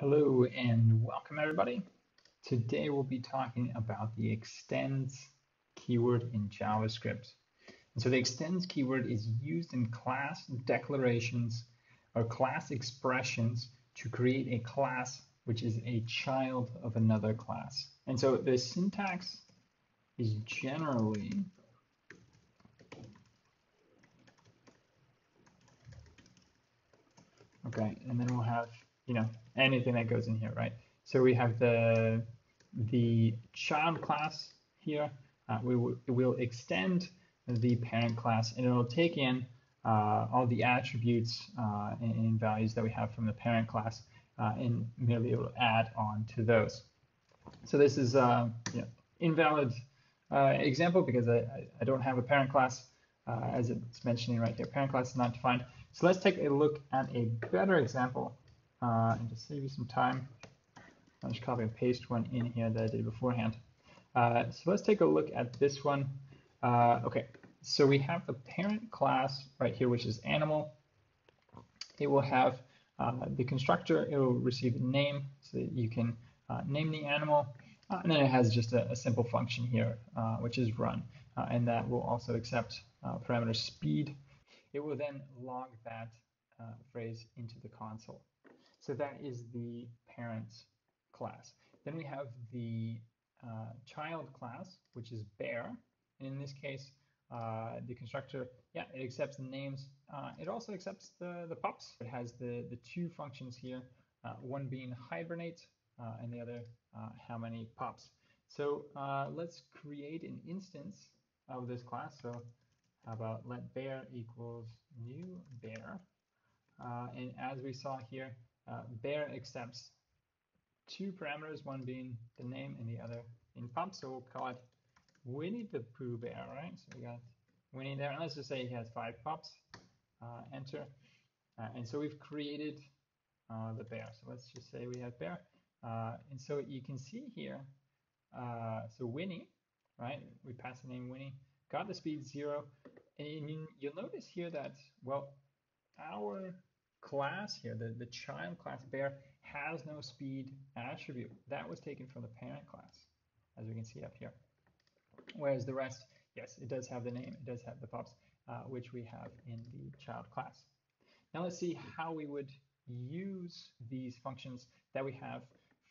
Hello and welcome everybody. Today we'll be talking about the extends keyword in JavaScript. And so the extends keyword is used in class declarations or class expressions to create a class which is a child of another class. And so the syntax is generally okay, and then we'll have you know, anything that goes in here, right? So we have the the child class here. Uh, we will extend the parent class and it'll take in uh, all the attributes uh, and, and, values that we have from the parent class uh, and merely will add on to those. So this is uh, you know, invalid uh, example because I, I, don't have a parent class as it's mentioning right here. Parent class is not defined. So let's take a look at a better example uh, and to save you some time, I'll just copy and paste one in here that I did beforehand. Uh, so let's take a look at this one. Uh, okay, so we have the parent class right here, which is animal. It will have uh, the constructor, it will receive a name so that you can uh, name the animal. Uh, and then it has just a, a simple function here, which is run. and that will also accept parameter speed. It will then log that phrase into the console. So that is the parent class. Then we have the uh, child class, which is bear. And in this case, uh, the constructor, yeah, it accepts the names. Uh, it also accepts the, the pups. It has the, the two functions here, uh, one being hibernate uh, and the other uh, how many pups. So let's create an instance of this class. So how about let bear equals new bear. and as we saw here, uh, bear accepts two parameters, one being the name and the other in pump. So we'll call it Winnie the Pooh Bear, right? So we got Winnie there. And let's just say he has five pups. Uh, enter. Uh, and so we've created uh, the bear. So let's just say we have bear. Uh, and so you can see here, uh, so Winnie, right? We pass the name Winnie, got the speed zero. And you'll notice here that, well, our class here, the, the child class bear, has no speed attribute. That was taken from the parent class, as we can see up here. Whereas the rest, yes, it does have the name, it does have the pups, uh, which we have in the child class. Now let's see how we would use these functions that we have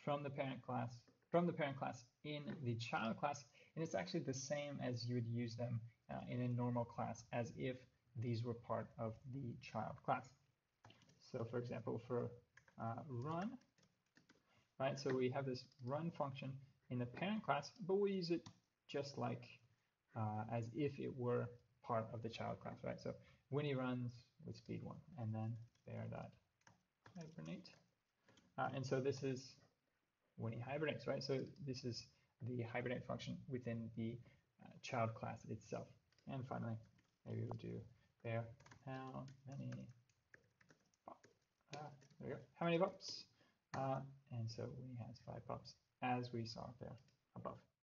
from the parent class, from the parent class in the child class, and it's actually the same as you would use them uh, in a normal class as if these were part of the child class. So for example, for uh, run, right? So we have this run function in the parent class, but we use it just like uh, as if it were part of the child class, right? So Winnie runs with speed one, and then bear dot hibernate. Uh, and so this is Winnie hibernates, right? So this is the hibernate function within the uh, child class itself. And finally, maybe we'll do bear how many we go. How many pops? Uh, and so we has five pops as we saw there above.